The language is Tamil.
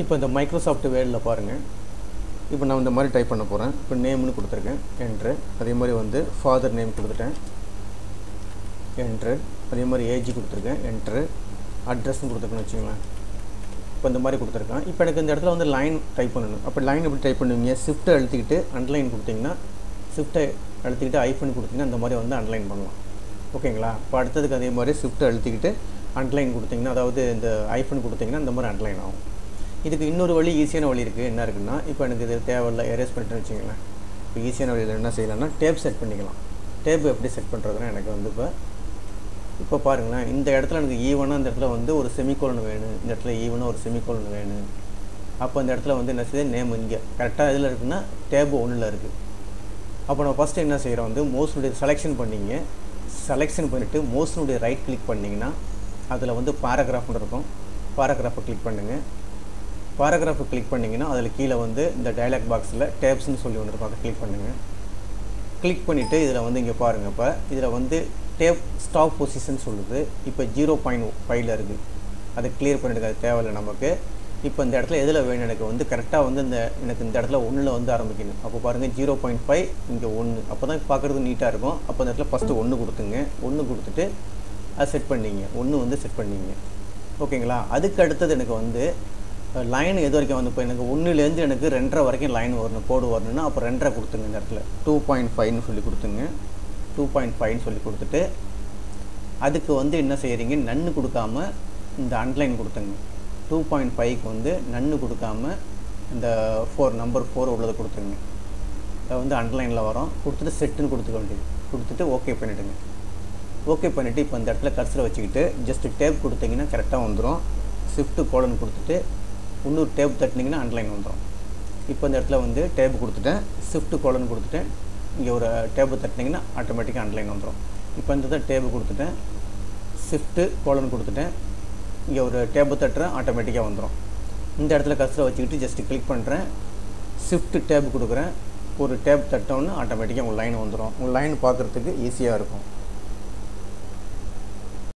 இப்போ இந்த மைக்ரோசாஃப்ட் வேர்டில் பாருங்கள் இப்போ நான் இந்த மாதிரி டைப் பண்ண போகிறேன் இப்போ நேம்னு கொடுத்துருக்கேன். என்ட்ரு அதே மாதிரி வந்து ஃபாதர் நேம் கொடுத்துட்டேன். என்ட்ரு அதே மாதிரி ஏஜ் கொடுத்துருக்கேன். என்ட்ரு அட்ரஸ்ன்னு கொடுத்துருக்கேன்னு வச்சுங்களேன் இப்போ இந்த மாதிரி கொடுத்துருக்கேன். இப்போ எனக்கு இந்த இடத்துல வந்து லைன் டைப் பண்ணணும். அப்போ லைன் எப்படி டைப் பண்ணுவீங்க? ஷிஃப்ட்டை அழுத்திக்கிட்டு அண்டர்லைன் கொடுத்தீங்கன்னா ஷிஃப்ட்டை அழுத்திக்கிட்டு ஐஃபன் கொடுத்தீங்கன்னா அந்த மாதிரி வந்து அண்டர்லைன் பண்ணலாம். ஓகேங்களா? இப்போ அடுத்ததுக்கு அதே மாதிரி ஷிஃப்ட்டை அழுத்திக்கிட்டு அண்டர்லைன் கொடுத்தீங்கன்னா அதாவது இந்த ஐஃபன் கொடுத்தீங்கன்னா இந்த மாதிரி அண்டர்லைன் ஆகும். இதுக்கு இன்னொரு வழி ஈஸியான வழி இருக்குது என்ன இருக்குன்னா இப்போ எனக்கு இது தேவையில்ல எரேஸ் பண்ணிட்டேன்னு வச்சுங்களேன் இப்போ ஈஸியான வழியில் என்ன செய்யலாம்னா டேப் செட் பண்ணிக்கலாம். டேப் எப்படி செட் பண்ணுறதுன்னா எனக்கு வந்து இப்போ இப்போ பாருங்களேன் இந்த இடத்துல எனக்கு e ஈவனாக இந்த இடத்துல வந்து ஒரு செமிகோலன் வேணும். இந்த இடத்துல e ஈவனாக ஒரு செமிகோலன் வேணும். அப்போ அந்த இடத்துல வந்து என்ன செய்யுது? நேம் இங்கே. கரெக்டாக இதில் இருக்குன்னா டேப் ஒன்றில் இருக்குது அப்போ நம்ம ஃபஸ்ட்டு என்ன செய்கிறோம் வந்து மோஸ்னுடைய செலெக்ஷன் பண்ணிங்க. செலெக்ஷன் பண்ணிவிட்டு மோஸ்னுடைய ரைட் கிளிக் பண்ணிங்கன்னா அதில் வந்து பேராகிராஃப்னு இருக்கும். பேராகிராஃபை கிளிக் பண்ணுங்கள் பேராகிராஃபை கிளிக் பண்ணிங்கன்னா அதில் கீழே வந்து இந்த டைலாக் பாக்ஸில் டேப்ஸ்னு சொல்லி ஒன்று இருக்கும் அதை கிளிக் பண்ணுங்கள் கிளிக் பண்ணிவிட்டு இதில் வந்து இங்கே பாருங்கள் இப்போ இதில் வந்து டேப் ஸ்டாப் பொசிஷன் சொல்லுது. இப்போ ஜீரோ பாயிண்ட் ஃபைவ்ல இருக்குது அதை கிளியர் பண்ணிட்டு அது தேவையில்லை நமக்கு. இப்போ இந்த இடத்துல எதில் வேணும் எனக்கு? வந்து கரெக்டாக வந்து இந்த எனக்கு இந்த இடத்துல ஒன்றில் வந்து ஆரம்பிக்கணும். அப்போ பாருங்கள் ஜீரோ பாயிண்ட் ஃபைவ் இங்கே ஒன்று அப்போ தான் பார்க்குறது நீட்டாக இருக்கும். அப்போ இந்த இடத்துல ஃபஸ்ட்டு ஒன்று கொடுத்துங்க. ஒன்று கொடுத்துட்டு அதை செட் பண்ணிங்க. ஒன்று வந்து செட் பண்ணிங்க. ஓகேங்களா? அதுக்கு அடுத்தது எனக்கு வந்து லைன் எது வரைக்கும் வந்து இப்போ எனக்கு ஒன்றுலேருந்து எனக்கு ரெண்டரை வரைக்கும் லைன் வரணும் கோடு வரணும்னா அப்போ ரெண்டரை கொடுத்துங்க இந்த இடத்துல. டூ பாயிண்ட் ஃபைவ்னு சொல்லி கொடுத்துங்க டூ பாயிண்ட் ஃபைவ்னு சொல்லி கொடுத்துட்டு அதுக்கு வந்து என்ன செய்கிறீங்க நன்னு கொடுக்காம இந்த அன்லைன் கொடுத்துங்க டூ பாயிண்ட் ஃபைவ்க்கு வந்து நன்னு கொடுக்காம இந்த ஃபோர் நம்பர் ஃபோர் உள்ளதை கொடுத்துங்க அதை வந்து அன்லைனில் வரோம். கொடுத்துட்டு செட்டுன்னு கொடுத்துக்க வேண்டியது. கொடுத்துட்டு ஓகே பண்ணிவிடுங்க ஓகே பண்ணிவிட்டு இப்போ இந்த இடத்துல கர்சரை வச்சுக்கிட்டு ஜஸ்ட்டு டேப் கொடுத்தீங்கன்னா கரெக்டாக வந்துடும் ஷிஃப்ட்டு கோலன் கொடுத்துட்டு இன்னொரு டேப் தட்டினீங்கன்னா அண்டர்லைன் வந்துடும் இப்போ இந்த இடத்துல வந்து டேப் கொடுத்துட்டேன். ஷிஃப்ட்டு கோலன் கொடுத்துட்டேன். இங்கே ஒரு டேப் தட்டினீங்கன்னா ஆட்டோமேட்டிக்காக அண்டர்லைன் வந்துடும் இப்போ இந்த இடத்துல டேபு கொடுத்துட்டேன். ஷிஃப்ட்டு கோலன் கொடுத்துட்டேன். இங்கே ஒரு டேப் தட்டுறேன் ஆட்டோமேட்டிக்காக வந்துடும் இந்த இடத்துல கர்சரை வச்சுக்கிட்டு ஜஸ்ட்டு கிளிக் பண்ணுறேன் ஷிஃப்ட்டு டேப் கொடுக்குறேன். ஒரு டேப் தட்டோன்னு ஆட்டோமேட்டிக்காக உங்கள் லைன் வந்துடும் உங்கள் லைன் பார்க்குறதுக்கு ஈஸியாக இருக்கும்.